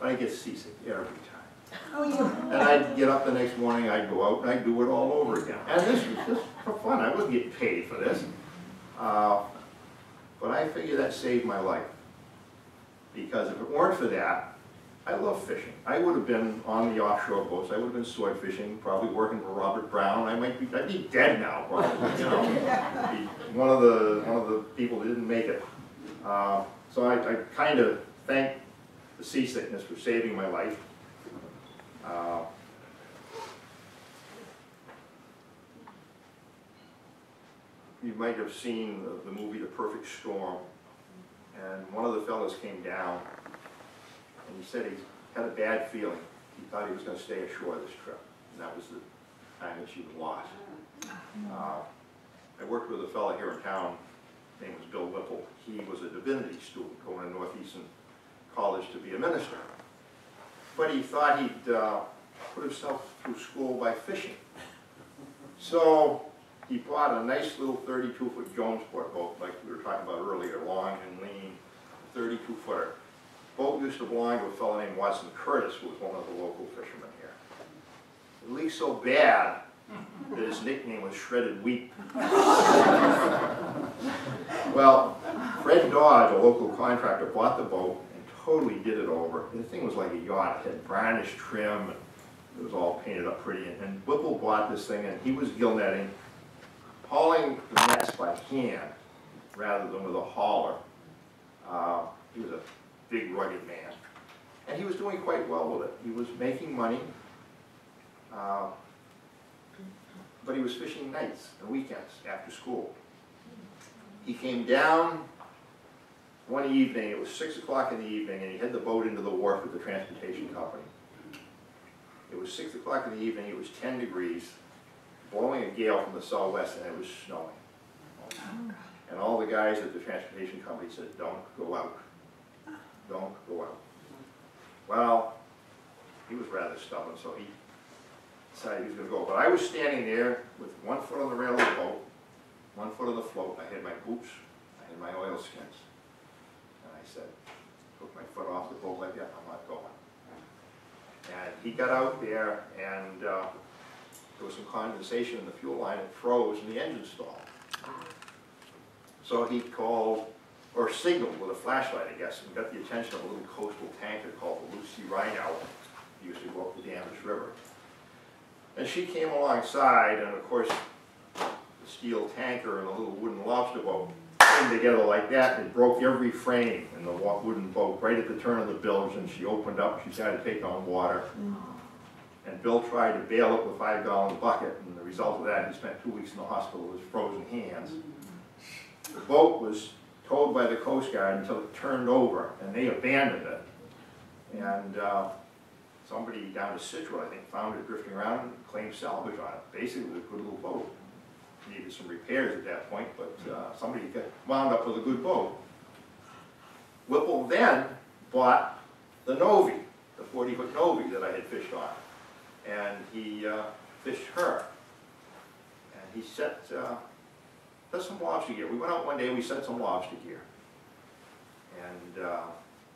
I get seasick every time. And I'd get up the next morning, I'd go out and I'd do it all over again. And this was just for fun, I wasn't getting paid for this. Uh, But I figure that saved my life. Because if it weren't for that, I love fishing. I would have been on the offshore boats, I would have been sword fishing, probably working for Robert Brown. I might be, I'd be dead now, probably, you know. Be One of the, one of the people that didn't make it. Uh, So I, I kind of thank the seasickness for saving my life. Uh, You might have seen the, the movie The Perfect Storm, and one of the fellows came down, and he said he had a bad feeling. He thought he was gonna stay ashore this trip, and that was the time that she was lost. Uh, I worked with a fellow here in town, his name was Bill Whipple. He was a divinity student going to Northeastern College to be a minister. But he thought he'd uh, put himself through school by fishing. So he bought a nice little 32-foot Jonesport boat, like we were talking about earlier, long and lean, 32-footer. Boat used to belong to a fellow named Watson Curtis, who was one of the local fishermen here. It leaked so bad that his nickname was Shredded Wheat. Well, Fred Dodge, a local contractor, bought the boat totally did it over. The thing was like a yacht, it had brownish trim, it was all painted up pretty. And- And Whipple bought this thing and he was gill netting, hauling the nets by hand rather than with a hauler. Uh, He was a big rugged man. And he was doing quite well with it. He was making money. uh, But he was fishing nights and weekends after school. He came down one evening, it was six o'clock in the evening, and he had the boat into the wharf with the transportation company. It was six o'clock in the evening, it was ten degrees, blowing a gale from the southwest, and it was snowing. And all the guys at the transportation company said, don't go out, don't go out. Well, he was rather stubborn, so he decided he was gonna go. But I was standing there with one foot on the rail of the boat, one foot on the float, I had my boots, I had my oilskins. I said, took my foot off the boat like that, I'm not going. And he got out there and uh, there was some condensation in the fuel line, it froze and the engine stalled. So he called, or signaled with a flashlight, I guess, and got the attention of a little coastal tanker called the Lucy Rhino. He used to go up the Danvers River. And she came alongside, and of course, the steel tanker and the little wooden lobster boat came together like that, and it broke every frame in the wooden boat, right at the turn of the bilge, and she opened up, she started to take on water. And Bill tried to bail it with a five gallon bucket, and the result of that, he spent two weeks in the hospital with his frozen hands. The boat was towed by the Coast Guard until it turned over, and they abandoned it. And uh, somebody down in Scituate, I think, found it drifting around and claimed salvage on it. Basically, it was a good little boat. Needed some repairs at that point, but uh, somebody got wound up with a good boat. Whipple then bought the Novi, the 40-foot Novi that I had fished on. And he uh, fished her. And he set, uh, set some lobster gear. We went out one day, we set some lobster gear. And uh,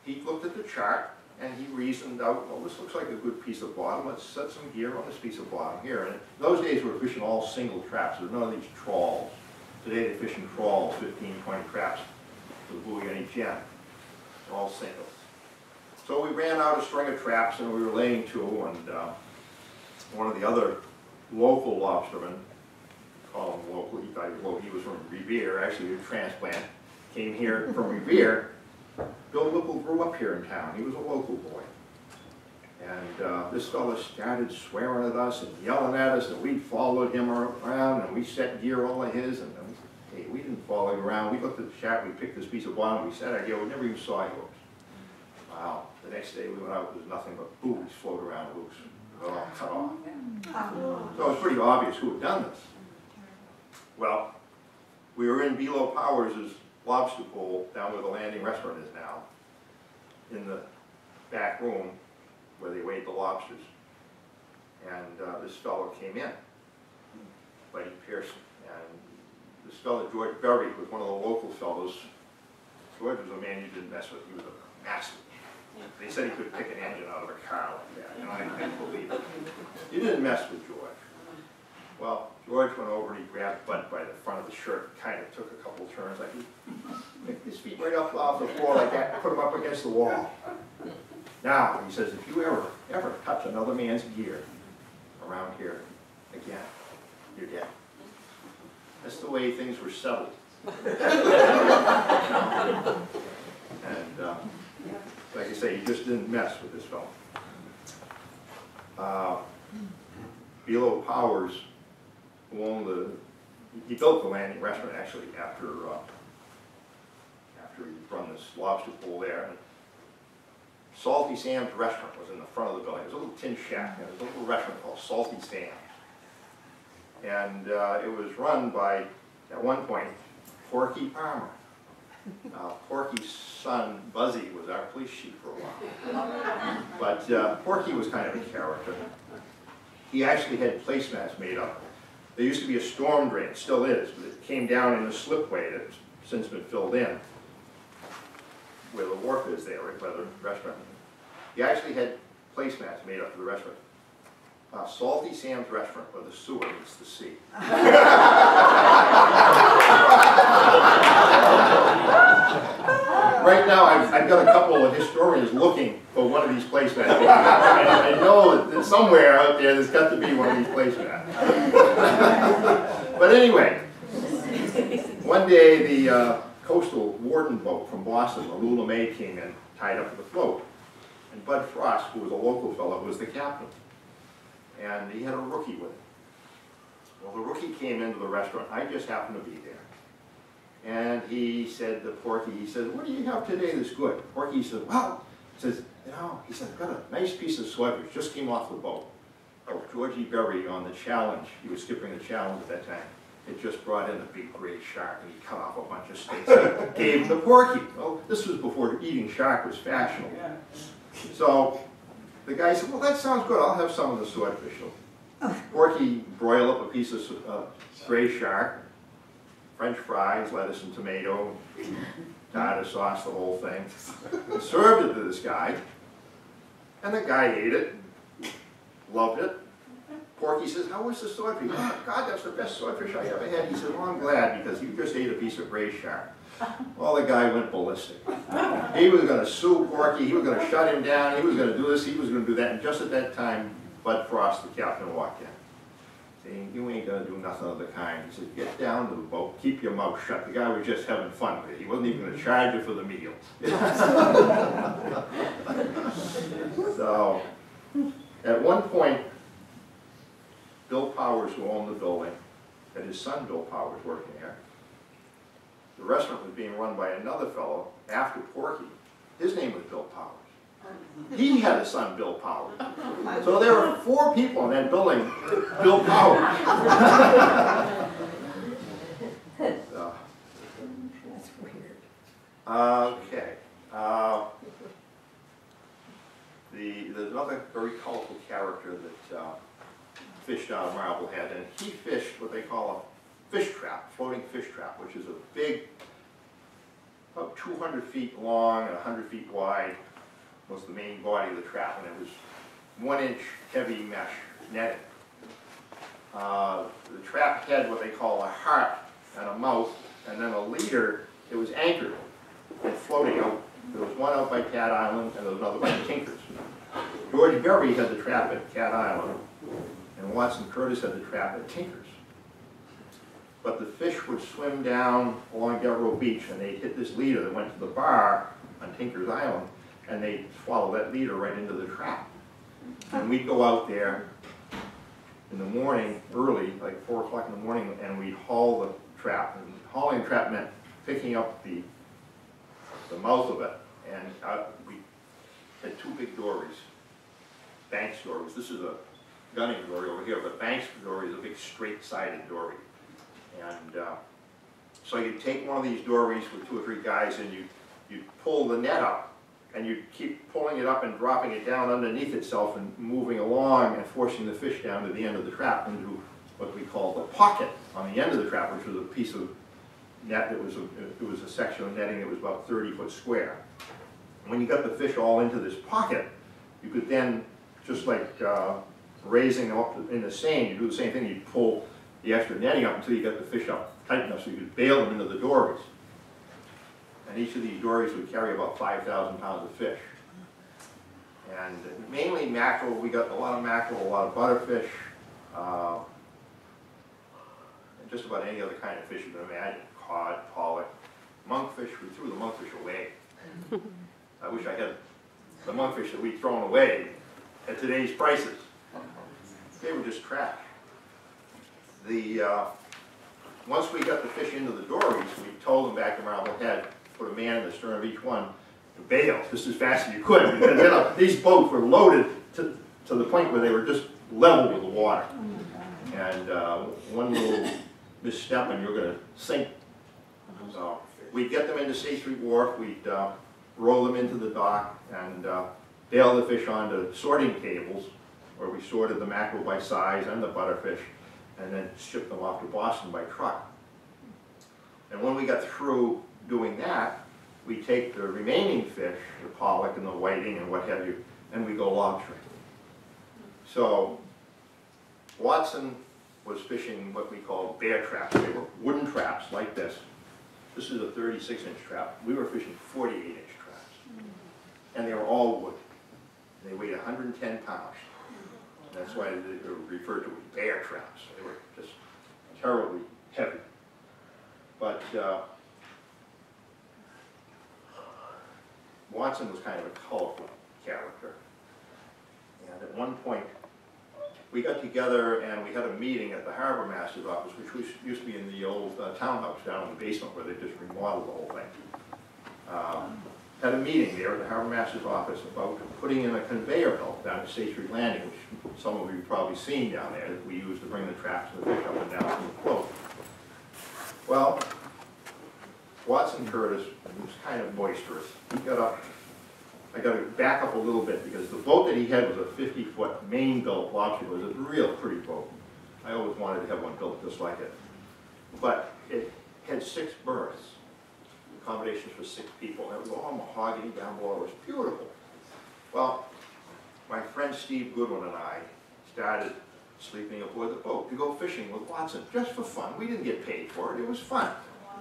he looked at the chart and he reasoned out, well, this looks like a good piece of bottom, let's set some gear on this piece of bottom here. And those days, we were fishing all single traps, there were none of these trawls. Today, they're fishing trawls, 15, 20 traps with buoy on each end, all singles. So we ran out a string of traps and we were laying to, and uh, one of the other local lobstermen, call him local, he thought he was he was from Revere, actually a transplant, came here from Revere. Bill Whipple grew up here in town, he was a local boy. And uh, this fellow started swearing at us and yelling at us, and we followed him around, and we set gear all of his, and um, hey, we didn't follow him around, we looked at the chart, we picked this piece of bottom, we set our gear, we never even saw yours. Wow, the next day we went out, there was nothing but buoys floating around loose, they all cut off. So it was pretty obvious who had done this. Well, we were in Belo Powers' lobster pool down where the landing restaurant is now, in the back room where they weighed the lobsters. And uh, this fellow came in, Buddy Pearson, and this fellow, George Berry, was one of the local fellows. George was a man you didn't mess with, he was a master. They said he could pick an engine out of a car like that, and I couldn't believe it. You didn't mess with George. Well, George went over and he grabbed Bud by the front of the shirt, kind of took a couple turns, like he picked his feet right up off the floor like that, put him up against the wall. Now, he says, if you ever, ever touch another man's gear around here again, you're dead. That's the way things were settled. And, uh, like I say, he just didn't mess with this fellow. Uh, Belo Powers, owned the, he built the landing restaurant actually after, uh, after he'd run this lobster pool there. And Salty Sam's Restaurant was in the front of the building. It was a little tin shack, and was a little restaurant called Salty Sam. And uh, it was run by, at one point, Porky Palmer. Uh, Porky's son Buzzy was our police chief for a while. But uh, Porky was kind of a character. He actually had placemats made up. There used to be a storm drain, still is, but it came down in a slipway that's since been filled in where the wharf is there, right by the restaurant. He actually had placemats made up for the restaurant. Uh, Salty Sam's Restaurant, where the sewer meets the sea. Right now, I've, I've got a couple of historians looking for one of these placemats. And I know that somewhere out there, there's got to be one of these placemats. But anyway, one day, the uh, coastal warden boat from Boston, the Lula May, came in, tied up to the float. And Bud Frost, who was a local fellow, was the captain. And he had a rookie with him. Well, the rookie came into the restaurant, I just happened to be there. And he said to Porky, he said, what do you have today that's good? Porky said, well, he says, you know, he said, I've got a nice piece of swordfish, just came off the boat. Oh, Georgie Berry on the challenge, he was skipping the challenge at that time, It just brought in a big gray shark and he cut off a bunch of steaks and gave him to Porky. Well, this was before eating shark was fashionable. So the guy said, well, that sounds good, I'll have some of the swordfish. Porky broiled up a piece of uh, gray shark, french fries, lettuce and tomato, tartar sauce, the whole thing. Served it to this guy, and the guy ate it, loved it. Porky says, how was the swordfish? Oh, God, that's the best swordfish I ever had. He said, well, I'm glad, because you just ate a piece of gray shark. Well, the guy went ballistic. He was gonna sue Porky, he was gonna shut him down, he was gonna do this, he was gonna do that, and just at that time, Bud Frost, the captain, walked in. Saying, you ain't gonna do nothing of the kind. He said, get down to the boat, keep your mouth shut. The guy was just having fun with it. He wasn't even gonna charge you for the meal. So, at one point, Bill Powers, who owned the building, and his son Bill Powers working there. The restaurant was being run by another fellow after Porky. His name was Bill Powers. He had a son, Bill Powers. So there were four people in that building, Bill Powers. So, That's weird. Okay. uh, The, there's another very colorful character that uh, fished out of Marblehead, and he fished what they call a fish trap, floating fish trap, which is a big, about 200 feet long and 100 feet wide, was the main body of the trap, and it was one-inch heavy mesh netting. Uh, The trap had what they call a heart and a mouth, and then a leader, it was anchored and floating out. There was one out by Cat Island, and there was another by Tinkers. George Berry had the trap at Cat Island, and Watson Curtis had the trap at Tinkers. But the fish would swim down along Devereux Beach, and they'd hit this leader that went to the bar on Tinkers Island, and they'd swallow that leader right into the trap. And we'd go out there in the morning, early, like four o'clock in the morning, and we'd haul the trap. And hauling the trap meant picking up the, the mouth of it, and uh, we had two big dories, Banks dories. This is a gunning dory over here, but Banks dory is a big straight-sided dory. And uh, so you'd take one of these dories with two or three guys, and you you'd pull the net up, and you'd keep pulling it up and dropping it down underneath itself and moving along and forcing the fish down to the end of the trap into what we call the pocket on the end of the trap, which was a piece of net that was, a it was a section of netting that was about 30 foot square. When you got the fish all into this pocket, you could then, just like uh, raising them up in the seine, you do the same thing, you pull the extra netting up until you got the fish up tight enough so you could bail them into the dories. And each of these dories would carry about 5,000 pounds of fish. And mainly mackerel, we got a lot of mackerel, a lot of butterfish, uh, and just about any other kind of fish you can imagine, cod, pollock. Monkfish, we threw the monkfish away. I wish I had the monkfish that we'd thrown away at today's prices. They were just trash. The, uh, once we got the fish into the dories, we towed them back to Marblehead, put a man in the stern of each one, to bail just as fast as you could, because you know, these boats were loaded to, to the point where they were just level with the water. And uh, one little misstep and you're gonna sink. So, we'd get them into State Street Wharf, we'd uh, roll them into the dock and uh, bail the fish onto sorting tables where we sorted the mackerel by size and the butterfish and then shipped them off to Boston by truck. And when we got through doing that, we take the remaining fish, the pollock and the whiting and what have you, and we go lobstering. So Watson was fishing what we call bear traps. They were wooden traps like this. This is a 36 inch trap. We were fishing 48 inch traps. And they were all wood. They weighed 110 pounds. That's why they were referred to as bear traps. They were just terribly heavy. But uh, Watson was kind of a colorful character. And at one point, we got together and we had a meeting at the harbor master's office, which was, used to be in the old uh, townhouse down in the basement where they just remodeled the whole thing. Um, Had a meeting there at the harbor master's office about putting in a conveyor belt down at State Street Landing, which some of you have probably seen down there, that we use to bring the traps and the fish up and down from the float. Well, Watson Curtis was kind of boisterous. He got up, I gotta back up a little bit because the boat that he had was a fifty-foot Maine-built lobster. It was a real pretty boat. I always wanted to have one built just like it. But it had six berths, accommodations for six people. And It was all mahogany down below. It was beautiful. Well, my friend Steve Goodwin and I started sleeping aboard the boat to go fishing with Watson, just for fun. We didn't get paid for it. It was fun.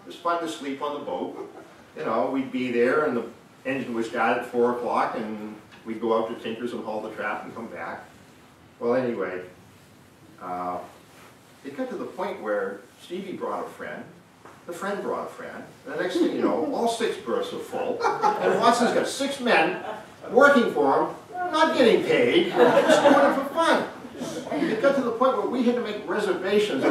It was fun to sleep on the boat. You know, we'd be there and the engine would start at four o'clock and we'd go out to Tinker's and haul the trap and come back. Well, anyway, uh, it got to the point where Stevie brought a friend, the friend brought a friend, and the next thing you know, all six berths are full, and Watson's got six men working for him, not getting paid, just doing it for fun. It got to the point where we had to make reservations to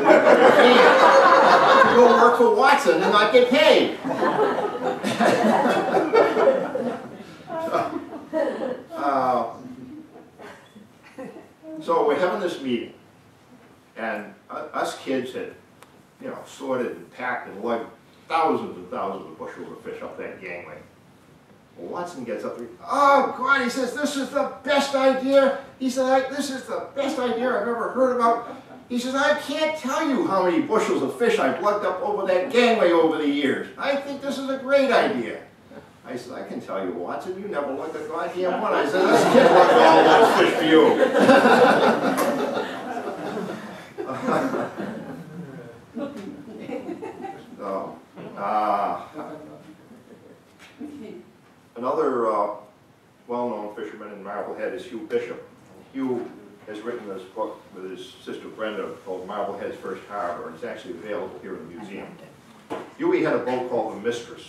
go work for Watson and not get paid. Uh, So we're having this meeting, and us kids had, you know, sorted and packed and lugged thousands and thousands of bushels of fish up that gangway. Watson gets up there, oh God, he says, this is the best idea. He said, this is the best idea I've ever heard about. He says, I can't tell you how many bushels of fish I've lugged up over that gangway over the years. I think this is a great idea. I said, I can tell you, Watson, you never lugged a goddamn one. I said, this kid lugged all those fish for you. So, uh, Another uh, well-known fisherman in Marblehead is Hugh Bishop. Hugh has written this book with his sister Brenda called Marblehead's First Harbor, and it's actually available here in the museum. Huey had a boat called the Mistress,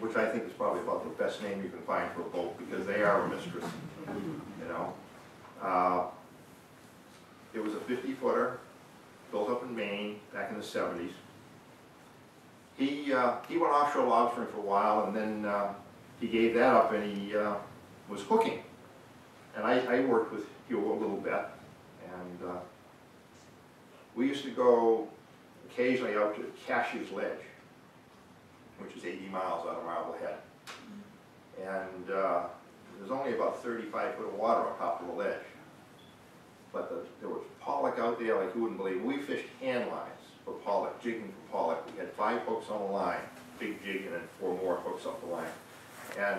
which I think is probably about the best name you can find for a boat, because they are a mistress, you know? Uh, It was a fifty-footer, built up in Maine back in the seventies. He, uh, he went offshore lobstering for a while, and then uh, he gave that up and he uh, was hooking. And I, I worked with Hugh a little bit, and uh, we used to go occasionally out to Cashes Ledge, which is 80 miles out of Marblehead. And uh, there's only about 35 foot of water on top of the ledge. But the, there was pollock out there like you wouldn't believe. We fished hand lines for pollock, jigging for pollock. We had five hooks on the line, big jig, and then four more hooks up the line. And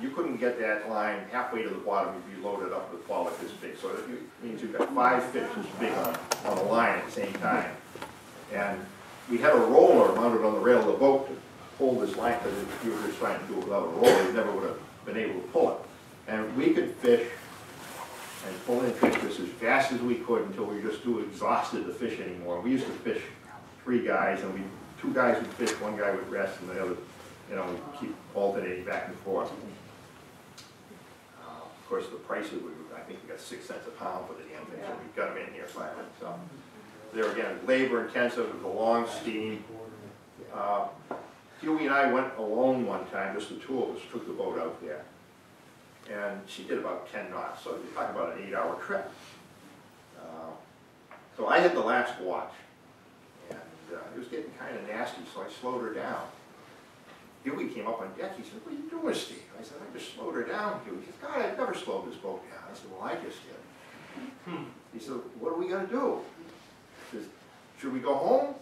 you couldn't get that line halfway to the bottom if you loaded up with pollock this big. So it means you've got five fish this big on, on the line at the same time. And we had a roller mounted on the rail of the boat to hold this line, because if you were just trying to do it without a roller, you never would have been able to pull it. And we could fish and pull in fish just as fast as we could until we were just too exhausted to fish anymore. We used to fish three guys, and we, two guys would fish, one guy would rest, and the other, you know, keep alternating back and forth. Uh, Of course, the prices, we, I think we got six cents a pound for the damn thing, so we've got them in here finally, so. There again, labor intensive, a long steam. Uh, Huey and I went alone one time, just the two of us, took the boat out there. And she did about ten knots, so you talk about an eight-hour trip. Uh, So I had the last watch, and uh, it was getting kind of nasty, so I slowed her down. Huey came up on deck, he said, what are you doing, Steve? I said, I just slowed her down, Huey. He said, God, I've never slowed this boat down. I said, well, I just did. Hmm. He said, what are we gonna do? He says, should we go home?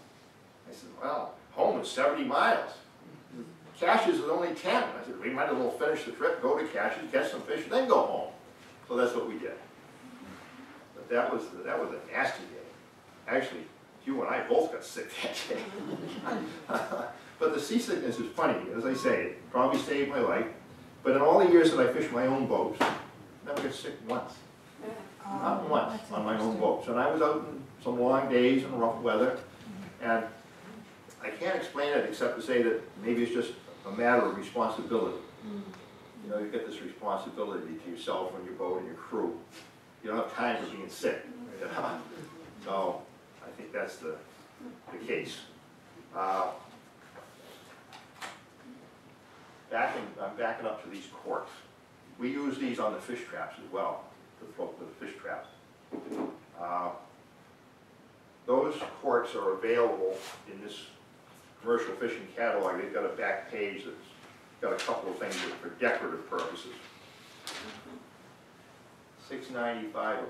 I said, well, home is seventy miles. Cashes is only ten. I said, we might as well finish the trip, go to Cashes, catch some fish, and then go home. So that's what we did. But that was, that was a nasty day. Actually, you and I both got sick that day. But the seasickness is funny, as I say, it probably saved my life. But in all the years that I fished my own boats, I never got sick once. Not oh, once on my own boats. And I was out in some long days and rough weather, mm-hmm. and I can't explain it except to say that maybe it's just a matter of responsibility. Mm-hmm. You know, you get this responsibility to yourself and your boat and your crew. You don't have time for being sick. you mm-hmm. know? So, I think that's the, the case. Uh, Backing, I'm backing up to these corks. We use these on the fish traps as well, to float the fish traps. Uh, Those corks are available in this commercial fishing catalog. They've got a back page that's got a couple of things for decorative purposes. Six ninety-five a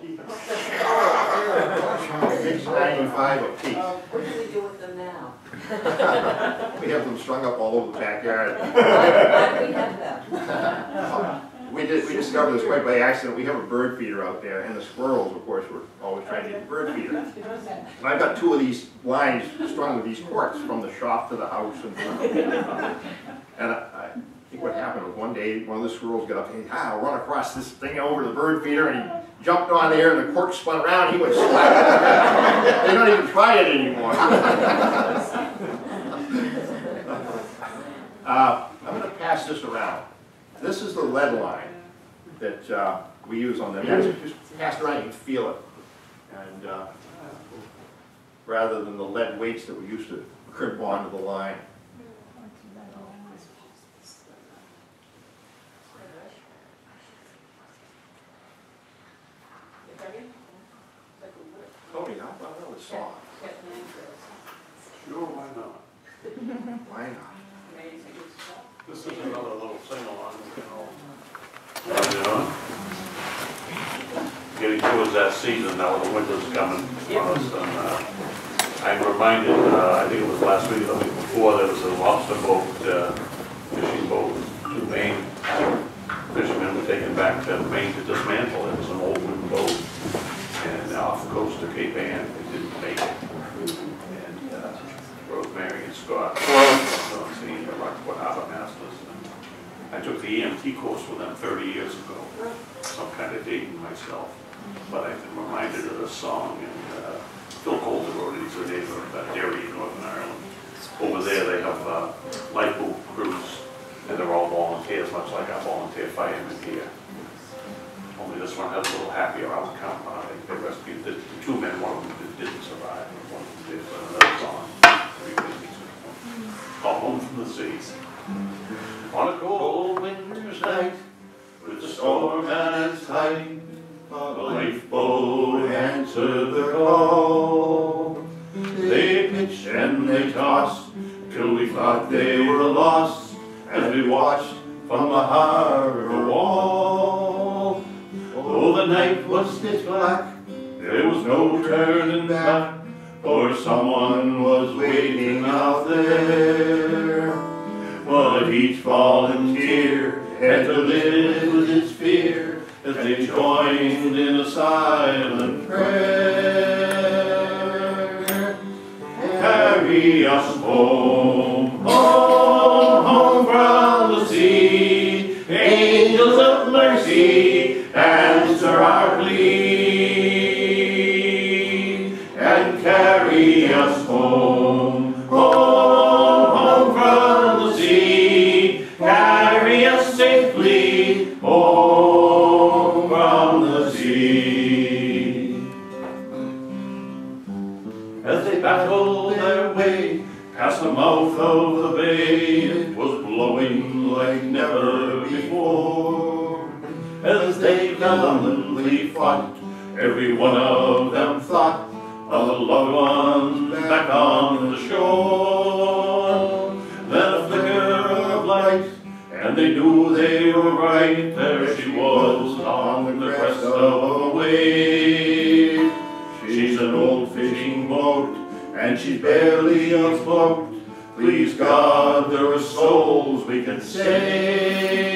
piece. Six ninety-five a piece. What do we do with them now? We have them strung up all over the backyard. Why do we have them? We did, we discovered this quite by accident, we have a bird feeder out there, and the squirrels, of course, were always trying to get the bird feeder. And I've got two of these lines strung with these corks from the shop to the house and. And I, I think what happened was one day, one of the squirrels got up, and he, ah, I'll run across this thing over the bird feeder, and he jumped on there, and the cork spun around, he went slap. They don't even try it anymore. Uh, I'm gonna pass this around. This is the lead line that, uh, we use on them. That's just passed around, you can feel it. And, uh, rather than the lead weights that we used to crimp onto the line. Tony, how about another song? Sure, why not? Why not? This is another little sing-along, you know. And, Getting towards that season now, the winter's coming on us, and, uh, I'm reminded, uh, I think it was last week or the week before, there was a lobster boat, uh, fishing boat to Maine. Fishermen were taken back to Maine to dismantle it, it was an old wooden boat, and off the coast of Cape Ann, it didn't make it. And, uh, Rosemary and Scott, on scene, the Rockport Harbor Masters. I took the EMT course with them thirty years ago, so I'm kind of dating myself. But I've been reminded of this song, and uh, Phil Coulter wrote it, he's a native of uh, Derry, Northern Ireland. Over there, they have uh, lifeboat crews, and they're all volunteers, much like our volunteer firemen here. Only this one has a little happier outcome. Uh, They they rescued the the two men, one of them didn't survive, and one of them did, but another song. Call home from the sea. On a cold winter's night, with the storm at its height, the lifeboat answered the call. They pitched and they tossed, till we thought they were lost, as we watched from the harbor wall. Though the night was pitch black, there was no turning back, for someone was waiting out there. But each volunteer had to live with his fear as they joined in a silent prayer. Carry us home, Every one of them thought of the loved one back on the shore. Then a flicker of light, and they knew they were right. There she was on the crest of a wave. She's an old fishing boat, and she's barely afloat. Please God, there are souls we can save.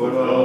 for.